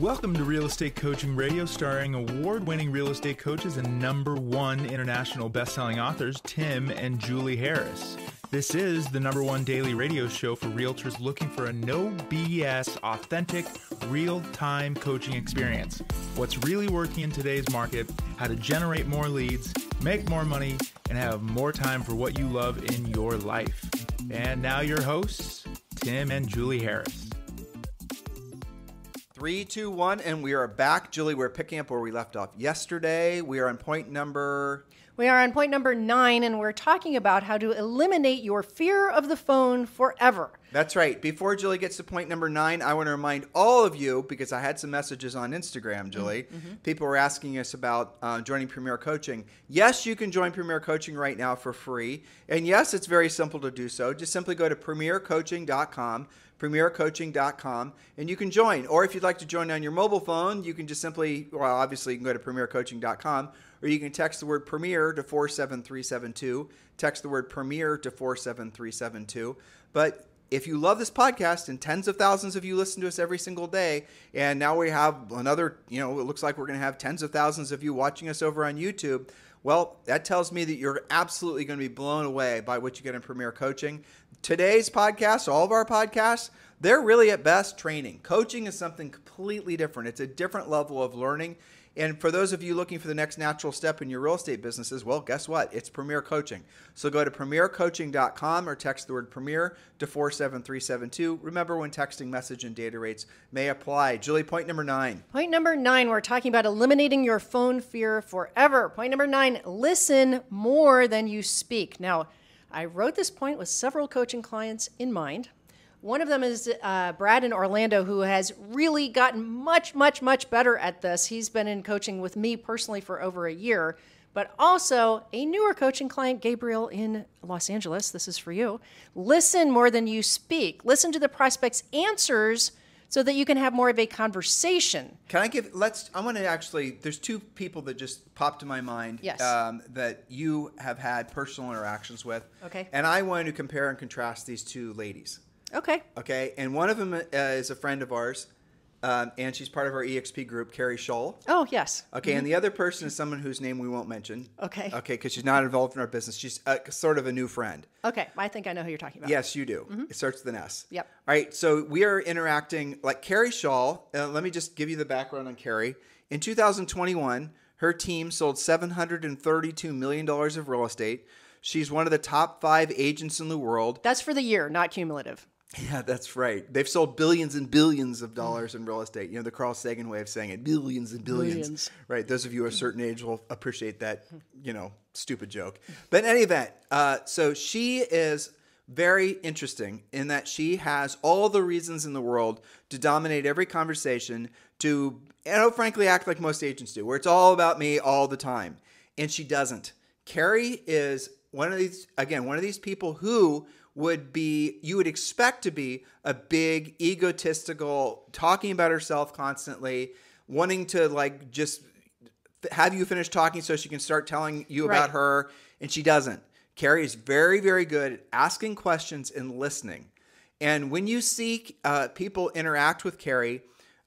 Welcome to Real Estate Coaching Radio, starring award winning real estate coaches and number one international best selling authors, Tim and Julie Harris. This is the number one daily radio show for realtors looking for a no BS, authentic, real time coaching experience. What's really working in today's market, how to generate more leads, make more money, and have more time for what you love in your life. And now, your hosts, Tim and Julie Harris. Three, two, one, and we are back. Julie, we're picking up where we left off yesterday. We are on point number. We are on point number nine, and we're talking about how to eliminate your fear of the phone forever. That's right. Before Julie gets to point number nine, I want to remind all of you because I had some messages on Instagram, Julie. Mm-hmm. People were asking us about uh, joining Premier Coaching. Yes, you can join Premier Coaching right now for free. And yes, it's very simple to do so. Just simply go to premiercoaching.com premiercoaching.com, and you can join. Or if you'd like to join on your mobile phone, you can just simply, well, obviously, you can go to premiercoaching.com, or you can text the word premier to 47372. Text the word premier to 47372. But if you love this podcast and tens of thousands of you listen to us every single day, and now we have another, you know, it looks like we're going to have tens of thousands of you watching us over on YouTube. Well, that tells me that you're absolutely going to be blown away by what you get in Premier Coaching. Today's podcast, all of our podcasts, they're really at best training. Coaching is something completely different. It's a different level of learning. And for those of you looking for the next natural step in your real estate businesses, well, guess what? It's Premier Coaching. So go to premiercoaching.com or text the word Premier to 47372. Remember when texting message and data rates may apply. Julie, point number nine. Point number nine, we're talking about eliminating your phone fear forever. Point number nine, listen more than you speak. Now, I wrote this point with several coaching clients in mind. One of them is uh, Brad in Orlando, who has really gotten much, much, much better at this. He's been in coaching with me personally for over a year, but also a newer coaching client, Gabriel in Los Angeles. This is for you. Listen more than you speak. Listen to the prospect's answers so that you can have more of a conversation. Can I give? Let's. I want to actually. There's two people that just popped to my mind. Yes. Um, that you have had personal interactions with. Okay. And I want to compare and contrast these two ladies. Okay. Okay, and one of them uh, is a friend of ours, um, and she's part of our EXP group, Carrie Scholl. Oh, yes. Okay, mm-hmm. and the other person is someone whose name we won't mention. Okay. Okay, because she's not involved in our business. She's uh, sort of a new friend. Okay, I think I know who you're talking about. Yes, you do. Mm-hmm. It starts with an S. Yep. All right, so we are interacting like Carrie Scholl. Uh, let me just give you the background on Carrie. In 2021, her team sold $732 million of real estate. She's one of the top five agents in the world. That's for the year, not cumulative. Yeah, that's right. They've sold billions and billions of dollars in real estate. You know, the Carl Sagan way of saying it, billions and billions. billions. Right. Those of you a certain age will appreciate that, you know, stupid joke. But in any event, uh, so she is very interesting in that she has all the reasons in the world to dominate every conversation, to, you know, frankly, act like most agents do, where it's all about me all the time. And she doesn't. Carrie is one of these, again, one of these people who would be you would expect to be a big egotistical talking about herself constantly wanting to like just have you finish talking so she can start telling you about her and she doesn't. Carrie is very very good at asking questions and listening. And when you see uh, people interact with carrie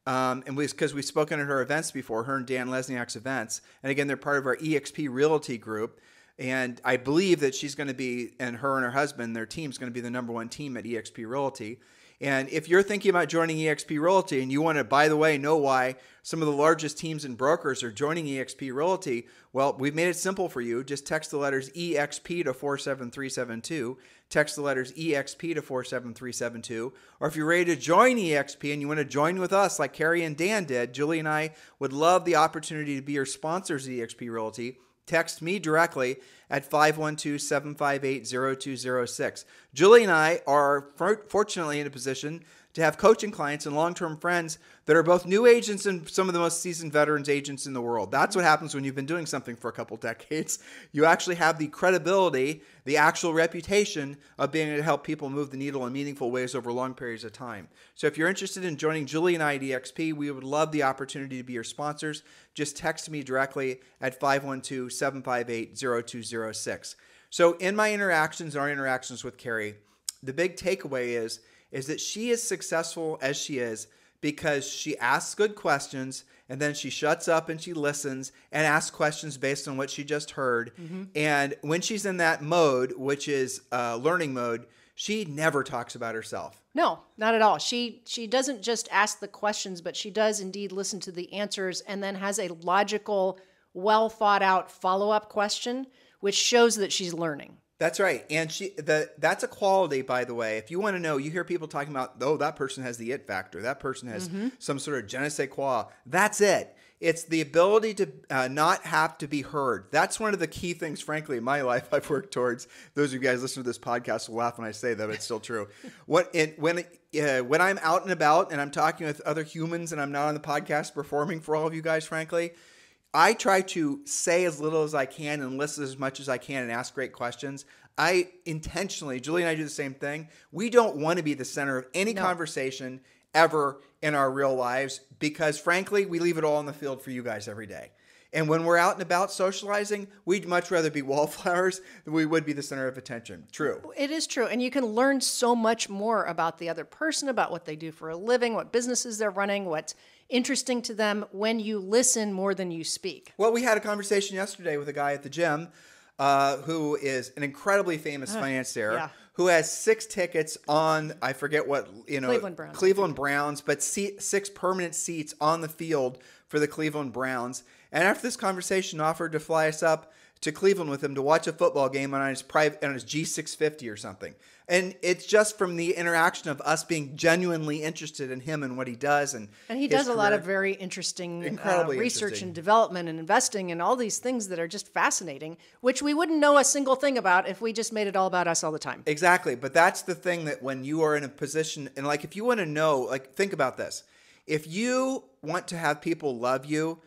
um, and because we, we've spoken at her events before her and dan lesniak's events and again they're part of our exp realty group and I believe that she's going to be, and her and her husband, their team's going to be the number one team at eXp Realty. And if you're thinking about joining eXp Realty and you want to, by the way, know why some of the largest teams and brokers are joining eXp Realty, well, we've made it simple for you. Just text the letters EXP to 47372. Text the letters EXP to 47372. Or if you're ready to join eXp and you want to join with us like Carrie and Dan did, Julie and I would love the opportunity to be your sponsors at eXp Realty text me directly at 512 758 0206. Julie and I are fortunately in a position to have coaching clients and long term friends that are both new agents and some of the most seasoned veterans agents in the world. That's what happens when you've been doing something for a couple decades. You actually have the credibility, the actual reputation of being able to help people move the needle in meaningful ways over long periods of time. So if you're interested in joining Julie and I EXP, we would love the opportunity to be your sponsors. Just text me directly at 512 758 0206. So in my interactions, our interactions with Carrie, the big takeaway is is that she is successful as she is because she asks good questions and then she shuts up and she listens and asks questions based on what she just heard. And when she's in that mode, which is uh, learning mode, she never talks about herself. No, not at all. She she doesn't just ask the questions, but she does indeed listen to the answers and then has a logical, well thought out follow up question, which shows that she's learning. That's right. And she the that's a quality, by the way. If you want to know, you hear people talking about, oh, that person has the it factor. That person has some sort of je ne sais quoi. That's it. It's the ability to uh, not have to be heard. That's one of the key things, frankly, in my life I've worked towards. Those of you guys listening to this podcast will laugh when I say that, but it's still true. What it, when uh, when I'm out and about and I'm talking with other humans and I'm not on the podcast performing for all of you guys, frankly, I try to say as little as I can and listen as much as I can and ask great questions. I intentionally, Julie and I do the same thing. We don't want to be the center of any conversation ever in our real lives because, frankly, we leave it all on the field for you guys every day. And when we're out and about socializing, we'd much rather be wallflowers than we would be the center of attention. True. It is true. And you can learn so much more about the other person, about what they do for a living, what businesses they're running, what's interesting to them when you listen more than you speak. Well, we had a conversation yesterday with a guy at the gym uh, who is an incredibly famous financier yeah. who has six tickets on I forget what you know Cleveland Browns, Cleveland Browns, but seat, six permanent seats on the field for the Cleveland Browns. And after this conversation, offered to fly us up to Cleveland with him to watch a football game on his private on his G650 or something. And it's just from the interaction of us being genuinely interested in him and what he does and And he does a lot of very interesting uh, Incredibly research interesting. and development and investing and all these things that are just fascinating, which we wouldn't know a single thing about if we just made it all about us all the time. Exactly. But that's the thing that when you are in a position, and like if you want to know, like think about this. If you want to have people love you,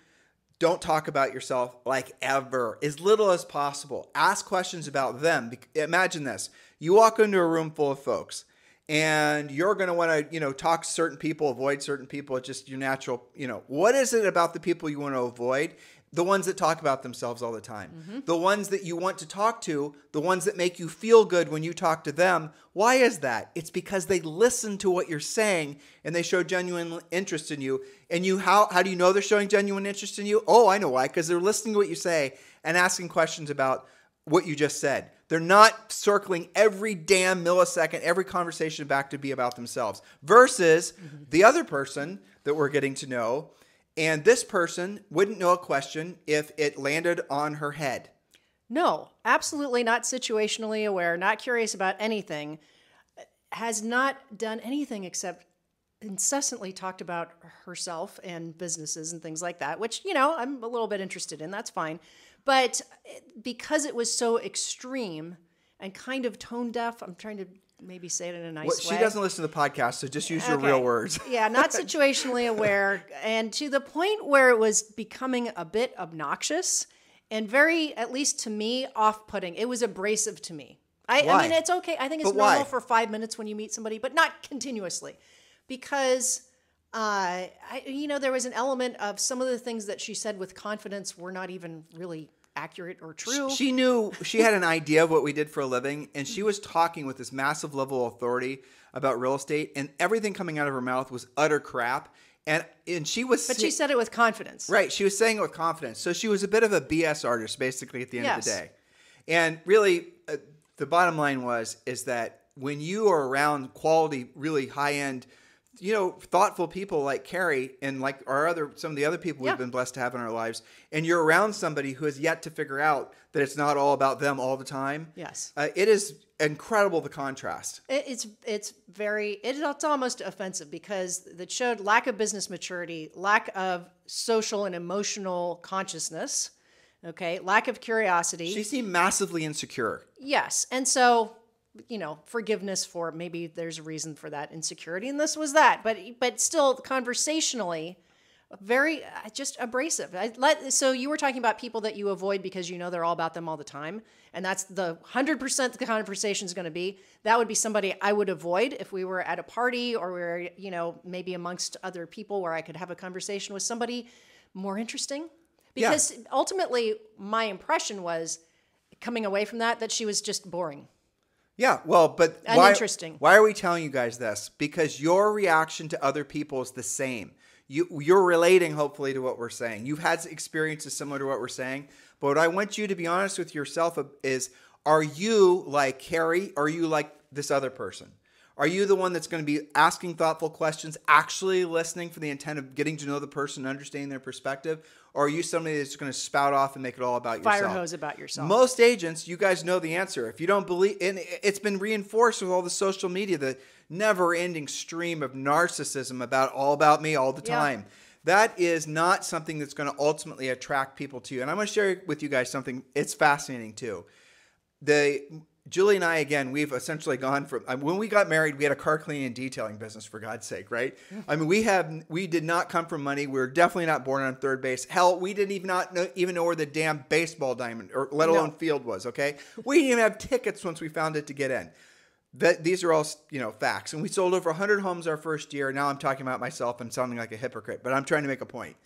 don't talk about yourself like ever, as little as possible. Ask questions about them. Imagine this you walk into a room full of folks. And you're going to want to, you know, talk to certain people, avoid certain people. It's just your natural, you know. What is it about the people you want to avoid? The ones that talk about themselves all the time. Mm-hmm. The ones that you want to talk to, the ones that make you feel good when you talk to them. Why is that? It's because they listen to what you're saying and they show genuine interest in you. And you how how do you know they're showing genuine interest in you? Oh, I know why, because they're listening to what you say and asking questions about what you just said. They're not circling every damn millisecond, every conversation back to be about themselves. Versus mm-hmm. the other person that we're getting to know, and this person wouldn't know a question if it landed on her head. No, absolutely not situationally aware, not curious about anything, has not done anything except incessantly talked about herself and businesses and things like that, which, you know, I'm a little bit interested in. That's fine. But because it was so extreme and kind of tone deaf, I'm trying to maybe say it in a nice Well, way. she doesn't listen to the podcast, so just use your real words. yeah, not situationally aware, and to the point where it was becoming a bit obnoxious and very, at least to me, off-putting. It was abrasive to me. I, I mean, it's okay. I think it's But why? normal for five minutes when you meet somebody, but not continuously, because. Uh, I, you know, there was an element of some of the things that she said with confidence were not even really accurate or true. She knew she had an idea of what we did for a living, and she was talking with this massive level of authority about real estate, and everything coming out of her mouth was utter crap. And and she was but she said it with confidence. Right. She was saying it with confidence. So she was a bit of a BS artist, basically, at the end of the day. And really, uh, the bottom line was is that when you are around quality, really high end, you know, thoughtful people like Carrie and like our other some of the other people Yeah. we've been blessed to have in our lives, and you're around somebody who has yet to figure out that it's not all about them all the time. Yes. Uh, it is incredible the contrast. It- It's it's very it- it's almost offensive because it showed lack of business maturity, lack of social and emotional consciousness, okay, lack of curiosity. She seemed massively insecure. yes, and so you know forgiveness for maybe there's a reason for that insecurity, and this was that, but but still conversationally. Very uh, just abrasive. I let so you were talking about people that you avoid because you know they're all about them all the time, and that's the hundred percent the conversation is going to be. That would be somebody I would avoid if we were at a party or we are you know maybe amongst other people where I could have a conversation with somebody more interesting. Yeah. Because ultimately, my impression was coming away from that that she was just boring. Yeah, well, but why, Uninteresting. why are we telling you guys this? Because your reaction to other people is the same. You, you're relating, hopefully, to what we're saying. You've had experiences similar to what we're saying. But what I want you to be honest with yourself is are you like Carrie? Or are you like this other person? Are you the one that's going to be asking thoughtful questions, actually listening for the intent of getting to know the person, understanding their perspective? Or are you somebody that's going to spout off and make it all about Fire yourself? hose about yourself. Most agents, you guys know the answer. If you don't believe, and it's been reinforced with all the social media, the never-ending stream of narcissism about all about me all the Yeah. time. That is not something that's going to ultimately attract people to you. And I'm going to share with you guys something. It's fascinating too. The Julie and I again, we've essentially gone from I when we got married, we had a car cleaning and detailing business for God's sake, right? I mean, we have we did not come from money. We were definitely not born on third base. Hell, we didn't even not know, even know where the damn baseball diamond or let alone field was. Okay, we didn't even have tickets once we found it to get in. That these are all you know facts, and we sold over 100 homes our first year. Now I'm talking about myself and sounding like a hypocrite, but I'm trying to make a point.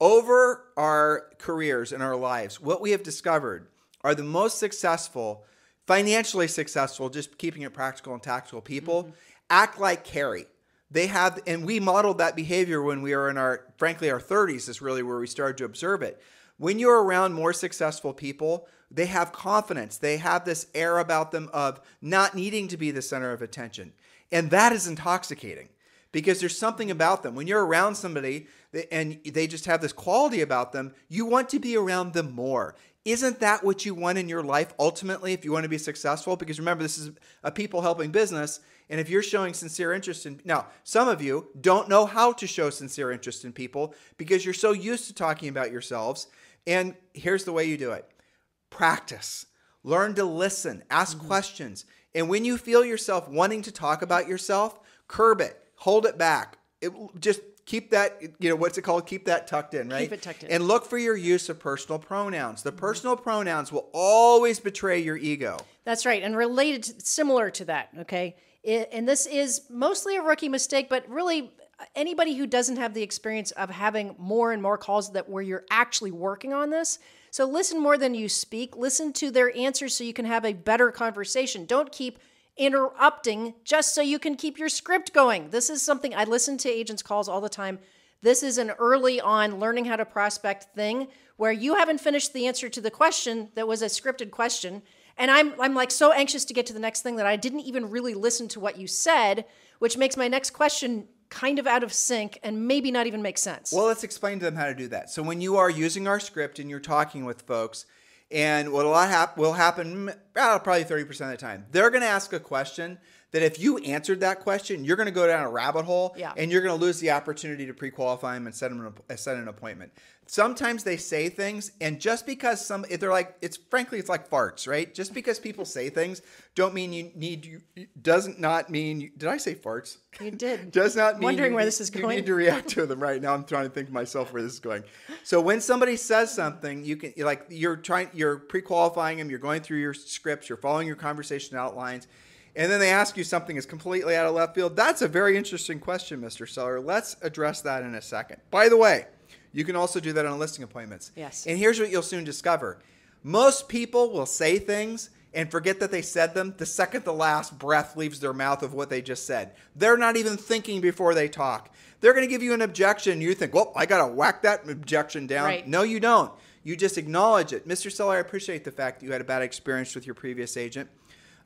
Over our careers and our lives, what we have discovered are the most successful, financially successful, just keeping it practical and tactical people mm-hmm. act like Carrie. They have, and we modeled that behavior when we were in our, frankly, our 30s is really where we started to observe it. When you're around more successful people, they have confidence. They have this air about them of not needing to be the center of attention. And that is intoxicating because there's something about them. When you're around somebody and they just have this quality about them, you want to be around them more. Isn't that what you want in your life ultimately if you want to be successful? Because remember, this is a people helping business. And if you're showing sincere interest in, now, some of you don't know how to show sincere interest in people because you're so used to talking about yourselves. And here's the way you do it practice, learn to listen, ask mm-hmm. questions. And when you feel yourself wanting to talk about yourself, curb it, hold it back. It, just keep that, you know, what's it called? Keep that tucked in, right? keep it tucked in. And look for your use of personal pronouns. The mm-hmm. personal pronouns will always betray your ego. That's right, and related, to, similar to that. Okay, it, and this is mostly a rookie mistake, but really anybody who doesn't have the experience of having more and more calls that where you're actually working on this. So listen more than you speak. Listen to their answers so you can have a better conversation. Don't keep interrupting just so you can keep your script going. This is something I listen to agents' calls all the time. This is an early on learning how to prospect thing where you haven't finished the answer to the question that was a scripted question. And I'm, I'm like so anxious to get to the next thing that I didn't even really listen to what you said, which makes my next question kind of out of sync and maybe not even make sense. Well, let's explain to them how to do that. So when you are using our script and you're talking with folks, and what a lot hap- will happen, probably 30% of the time, they're going to ask a question that if you answered that question, you're going to go down a rabbit hole Yeah. and you're going to lose the opportunity to pre-qualify them and set them an, set an appointment. Sometimes they say things, and just because some, if they're like, it's frankly, it's like farts, right? Just because people say things, don't mean you need you doesn't not mean. You, did I say farts? You did. Does not mean Wondering you where need- this is going. You need to react to them right now. I'm trying to think to myself where this is going. So when somebody says something, you can you're like you're trying, you're pre-qualifying them, you're going through your scripts, you're following your conversation outlines, and then they ask you something that's completely out of left field. That's a very interesting question, Mr. Seller. Let's address that in a second. By the way, you can also do that on listing appointments. Yes. And here's what you'll soon discover: most people will say things and forget that they said them the second the last breath leaves their mouth of what they just said. They're not even thinking before they talk. They're going to give you an objection. You think, well, I got to whack that objection down. Right. No, you don't. You just acknowledge it. Mr. Seller, I appreciate the fact that you had a bad experience with your previous agent.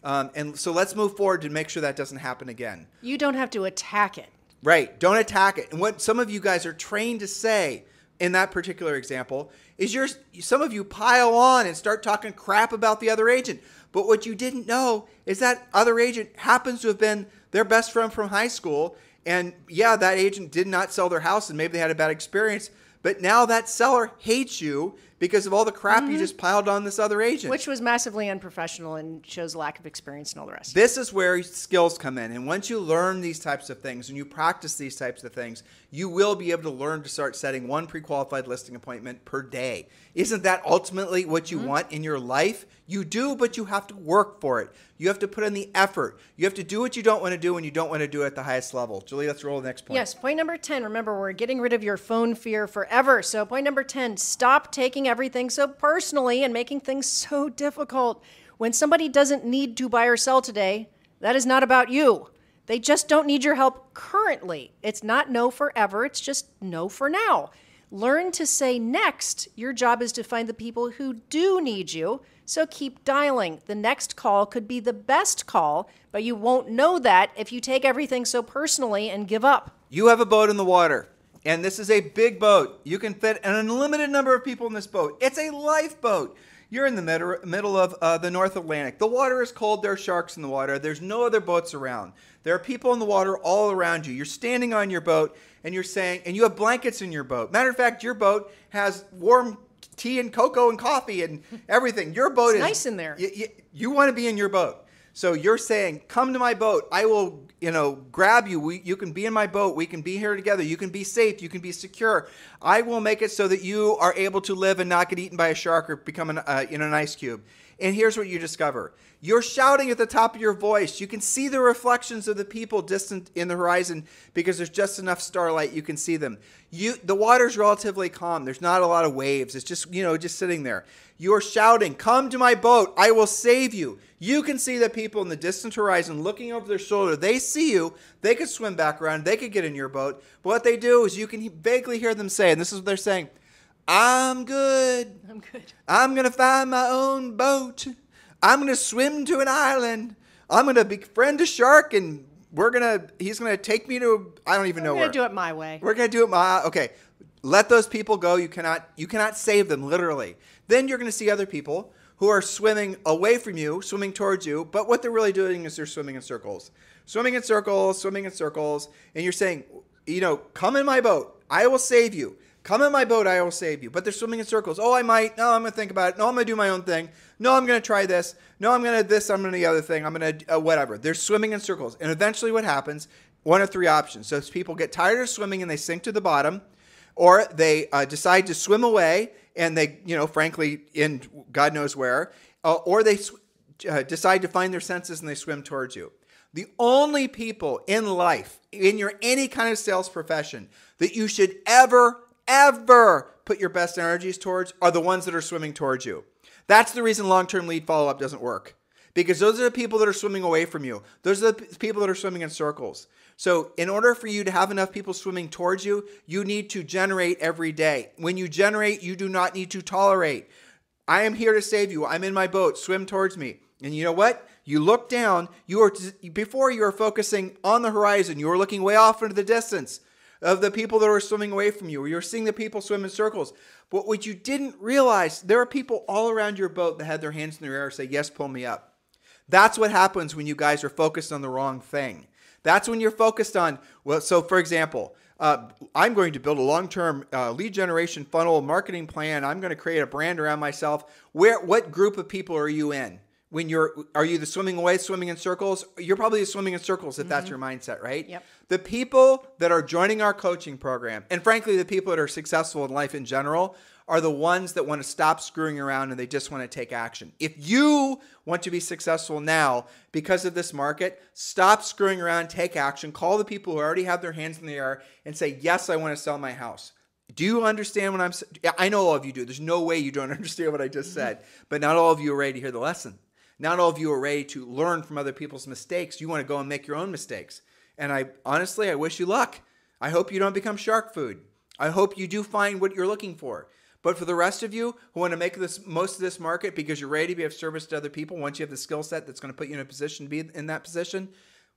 Um, and so let's move forward to make sure that doesn't happen again. You don't have to attack it. Right. Don't attack it. And what some of you guys are trained to say in that particular example is you're some of you pile on and start talking crap about the other agent. But what you didn't know is that other agent happens to have been their best friend from high school. And yeah, that agent did not sell their house and maybe they had a bad experience. But now that seller hates you because of all the crap you mm-hmm. just piled on this other agent. Which was massively unprofessional and shows lack of experience and all the rest. This is where skills come in. And once you learn these types of things and you practice these types of things, you will be able to learn to start setting one pre qualified listing appointment per day. Isn't that ultimately what you mm-hmm. want in your life? You do, but you have to work for it. You have to put in the effort. You have to do what you don't want to do when you don't want to do it at the highest level. Julie, let's roll the next point. Yes, point number 10. Remember, we're getting rid of your phone fear forever. So, point number 10 stop taking everything so personally and making things so difficult. When somebody doesn't need to buy or sell today, that is not about you. They just don't need your help currently. It's not no forever, it's just no for now. Learn to say next. Your job is to find the people who do need you. So keep dialing. The next call could be the best call, but you won't know that if you take everything so personally and give up. You have a boat in the water, and this is a big boat. You can fit an unlimited number of people in this boat. It's a lifeboat. You're in the mid- middle of uh, the North Atlantic. The water is cold. There are sharks in the water. There's no other boats around. There are people in the water all around you. You're standing on your boat and you're saying, and you have blankets in your boat. Matter of fact, your boat has warm tea and cocoa and coffee and everything. Your boat It's is nice in there. You, you, you want to be in your boat. So you're saying, come to my boat. I will, you know, grab you. We, you can be in my boat. We can be here together. You can be safe. You can be secure. I will make it so that you are able to live and not get eaten by a shark or become an, uh, in an ice cube. And here's what you discover. You're shouting at the top of your voice. You can see the reflections of the people distant in the horizon because there's just enough starlight you can see them. You the water's relatively calm. There's not a lot of waves. It's just, you know, just sitting there. You're shouting, "Come to my boat. I will save you." You can see the people in the distant horizon looking over their shoulder. They see you. They could swim back around. They could get in your boat. But what they do is you can vaguely hear them say, and this is what they're saying, "I'm good. I'm good. I'm going to find my own boat. I'm going to swim to an island. I'm going to befriend a shark and we're going to, he's going to take me to, I don't even know where. going to do it my way. We're going to do it my, okay. Let those people go. You cannot, you cannot save them literally. Then you're going to see other people who are swimming away from you, swimming towards you, but what they're really doing is they're swimming in circles. Swimming in circles, swimming in circles, and you're saying, you know, come in my boat. I will save you. Come in my boat, I will save you. But they're swimming in circles. Oh, I might. No, I'm going to think about it. No, I'm going to do my own thing. No, I'm going to try this. No, I'm going to this. I'm going to the other thing. I'm going to uh, whatever. They're swimming in circles. And eventually what happens, one of three options. So people get tired of swimming and they sink to the bottom, or they uh, decide to swim away and they, you know, frankly, in God knows where, uh, or they sw- uh, decide to find their senses and they swim towards you. The only people in life, in your any kind of sales profession, that you should ever, ever put your best energies towards are the ones that are swimming towards you. That's the reason long term lead follow up doesn't work. Because those are the people that are swimming away from you. Those are the people that are swimming in circles. So, in order for you to have enough people swimming towards you, you need to generate every day. When you generate, you do not need to tolerate. I am here to save you. I'm in my boat. Swim towards me. And you know what? You look down. You are before you are focusing on the horizon. You are looking way off into the distance of the people that are swimming away from you. Or you're seeing the people swim in circles. But what you didn't realize, there are people all around your boat that had their hands in the air and say, "Yes, pull me up." That's what happens when you guys are focused on the wrong thing. That's when you're focused on, well, so for example, uh, I'm going to build a long-term uh, lead generation funnel marketing plan. I'm going to create a brand around myself. Where, what group of people are you in? When you're, are you the swimming away, swimming in circles? You're probably swimming in circles if that's mm-hmm. your mindset, right? Yep. The people that are joining our coaching program, and frankly, the people that are successful in life in general, are the ones that want to stop screwing around and they just want to take action. If you want to be successful now because of this market, stop screwing around, take action, call the people who already have their hands in the air and say, Yes, I want to sell my house. Do you understand what I'm saying? I know all of you do. There's no way you don't understand what I just mm-hmm. said, but not all of you are ready to hear the lesson. Not all of you are ready to learn from other people's mistakes. You want to go and make your own mistakes. And I honestly, I wish you luck. I hope you don't become shark food. I hope you do find what you're looking for. But for the rest of you who want to make this most of this market because you're ready to be of service to other people, once you have the skill set that's going to put you in a position to be in that position,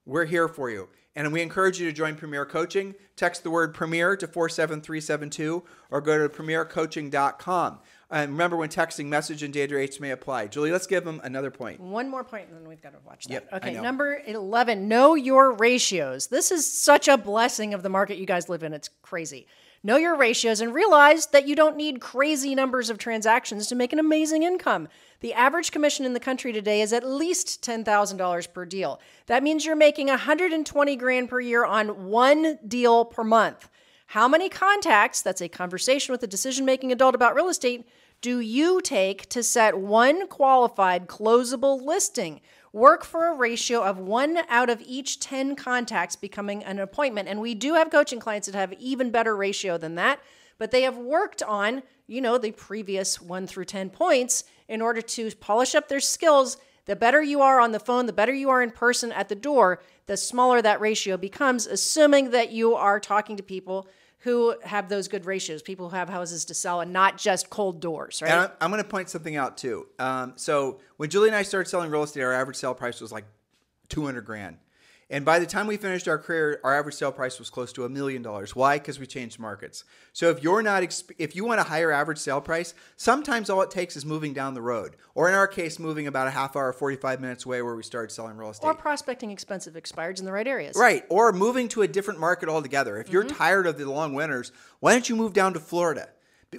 we're here for you. And we encourage you to join Premier Coaching. Text the word Premier to 47372 or go to premiercoaching.com. And remember, when texting, message and data rates may apply. Julie, let's give them another point. One more point, and then we've got to watch that. Yep, okay, number 11, know your ratios. This is such a blessing of the market you guys live in. It's crazy. Know your ratios and realize that you don't need crazy numbers of transactions to make an amazing income. The average commission in the country today is at least $10,000 per deal. That means you're making 120 grand per year on one deal per month. How many contacts, that's a conversation with a decision making adult about real estate, do you take to set one qualified closable listing? Work for a ratio of one out of each 10 contacts becoming an appointment. And we do have coaching clients that have even better ratio than that, but they have worked on, you know, the previous one through 10 points in order to polish up their skills. The better you are on the phone, the better you are in person at the door, the smaller that ratio becomes, assuming that you are talking to people who have those good ratios, people who have houses to sell and not just cold doors, right? And I'm, going to point something out too. Um, so when Julie and I started selling real estate, our average sale price was like 200 grand. And by the time we finished our career, our average sale price was close to a million dollars. Why? Because we changed markets. So if you're not, exp- if you want a higher average sale price, sometimes all it takes is moving down the road, or in our case, moving about a half hour, 45 minutes away where we started selling real estate. or prospecting expensive expireds in the right areas. Right. Or moving to a different market altogether. If you're mm-hmm. tired of the long winters, why don't you move down to Florida?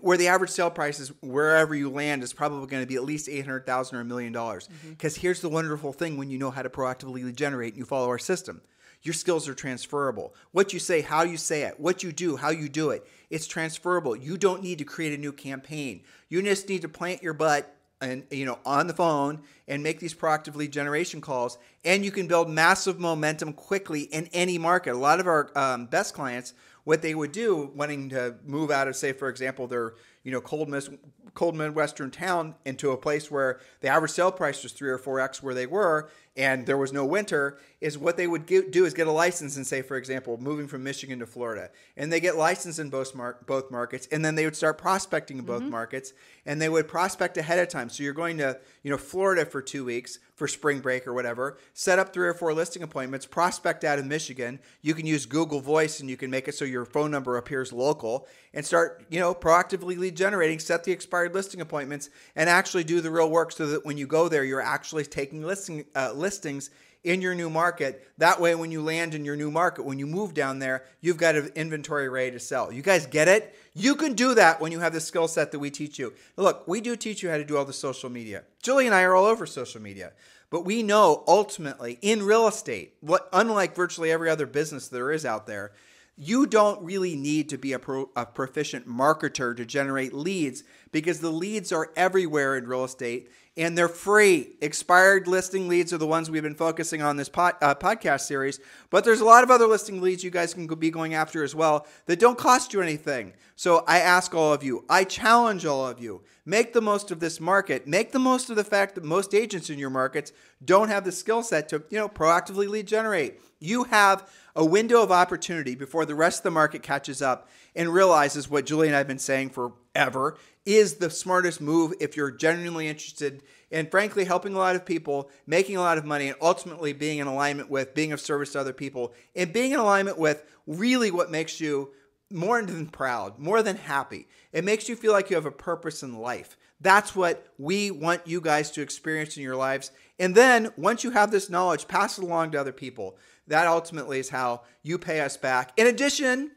Where the average sale price is wherever you land is probably going to be at least eight hundred thousand or a million dollars. Because here's the wonderful thing: when you know how to proactively lead generate and you follow our system, your skills are transferable. What you say, how you say it, what you do, how you do it, it's transferable. You don't need to create a new campaign. You just need to plant your butt and you know on the phone and make these proactive lead generation calls and you can build massive momentum quickly in any market a lot of our um, best clients what they would do wanting to move out of say for example their you know cold mis- cold midwestern town into a place where the average sale price was 3 or 4x where they were and there was no winter is what they would get, do is get a license and say for example moving from michigan to florida. And they get licensed in both, mar- both markets and then they would start prospecting in both markets and they would prospect ahead of time. So you're going to you know florida for two weeks for spring break or whatever set up three or four listing appointments prospect out of michigan. You can use google voice and you can make it so your phone number appears local and start you know proactively lead generating set the expired listing appointments and actually do the real work so that when you go there you're actually taking listing uh, listings in your new market. That way, when you land in your new market, when you move down there, you've got an inventory ready to sell. You guys get it? You can do that when you have the skill set that we teach you. Look, we do teach you how to do all the social media. Julie and I are all over social media. But we know ultimately in real estate, what unlike virtually every other business there is out there, you don't really need to be a, pro, a proficient marketer to generate leads because the leads are everywhere in real estate and they're free. Expired listing leads are the ones we've been focusing on this pod, uh, podcast series, but there's a lot of other listing leads you guys can be going after as well that don't cost you anything. So I ask all of you, I challenge all of you, make the most of this market. Make the most of the fact that most agents in your markets don't have the skill set to, you know, proactively lead generate. You have a window of opportunity before the rest of the market catches up and realizes what Julie and I have been saying forever is the smartest move if you're genuinely interested in, frankly, helping a lot of people, making a lot of money, and ultimately being in alignment with, being of service to other people, and being in alignment with really what makes you more than proud, more than happy. It makes you feel like you have a purpose in life. That's what we want you guys to experience in your lives. And then once you have this knowledge, pass it along to other people. That ultimately is how you pay us back. In addition,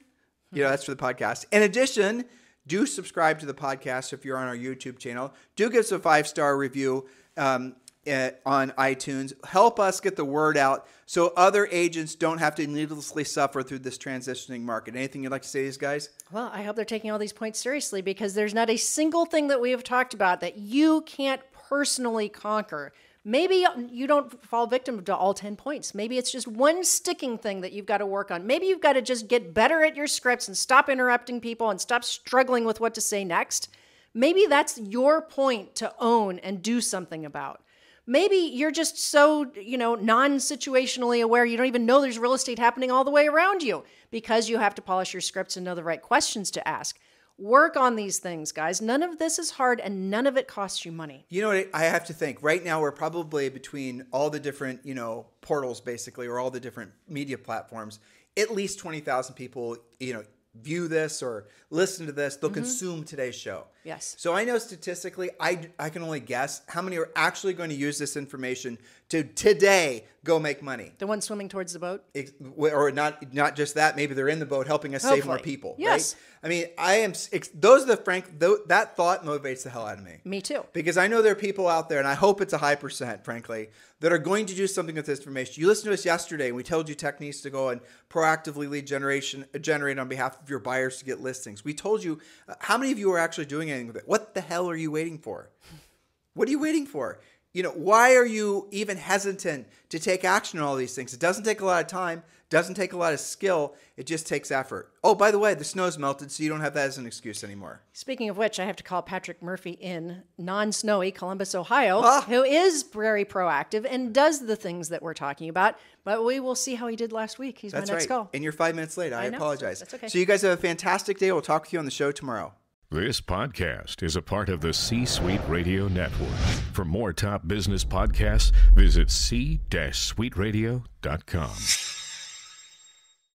you know, that's for the podcast. In addition, do subscribe to the podcast if you're on our YouTube channel. Do give us a five star review um, Uh, on iTunes. Help us get the word out so other agents don't have to needlessly suffer through this transitioning market. Anything you'd like to say to these guys? Well, I hope they're taking all these points seriously because there's not a single thing that we have talked about that you can't personally conquer. Maybe you don't fall victim to all 10 points. Maybe it's just one sticking thing that you've got to work on. Maybe you've got to just get better at your scripts and stop interrupting people and stop struggling with what to say next. Maybe that's your point to own and do something about. Maybe you're just so, you know, non-situationally aware you don't even know there's real estate happening all the way around you because you have to polish your scripts and know the right questions to ask. Work on these things, guys. None of this is hard and none of it costs you money. You know what? I have to think. Right now, we're probably between all the different, you know, portals basically, or all the different media platforms. At least 20,000 people, you know, view this or listen to this. They'll mm-hmm. consume today's show. Yes. So I know statistically, I, I can only guess how many are actually going to use this information to today go make money. The ones swimming towards the boat? Ex- or not not just that maybe they're in the boat helping us save more people Yes. right i mean i am ex- those are the frank that thought motivates the hell out of me Me too. because i know there are people out there and i hope it's a high percent frankly that are going to do something with this information you listened to us yesterday and we told you techniques to go and proactively lead generation generate on behalf of your buyers to get listings we told you uh, how many of you are actually doing with it what the hell are you waiting for what are you waiting for? You know, why are you even hesitant to take action on all these things? It doesn't take a lot of time, Doesn't take a lot of skill. It just takes effort. Oh, by the way, the snow's melted, so you don't have that as an excuse anymore. Speaking of which, I have to call Patrick Murphy in non snowy Columbus, Ohio, Ah. who is very proactive and does the things that we're talking about. But we will see how he did last week. He's That's my next right. call. And you're five minutes late. I, know. apologize. That's okay. So you guys have a fantastic day. We'll talk with you on the show tomorrow. This podcast is a part of the C Suite Radio Network. For more top business podcasts, visit c-suiteradio.com.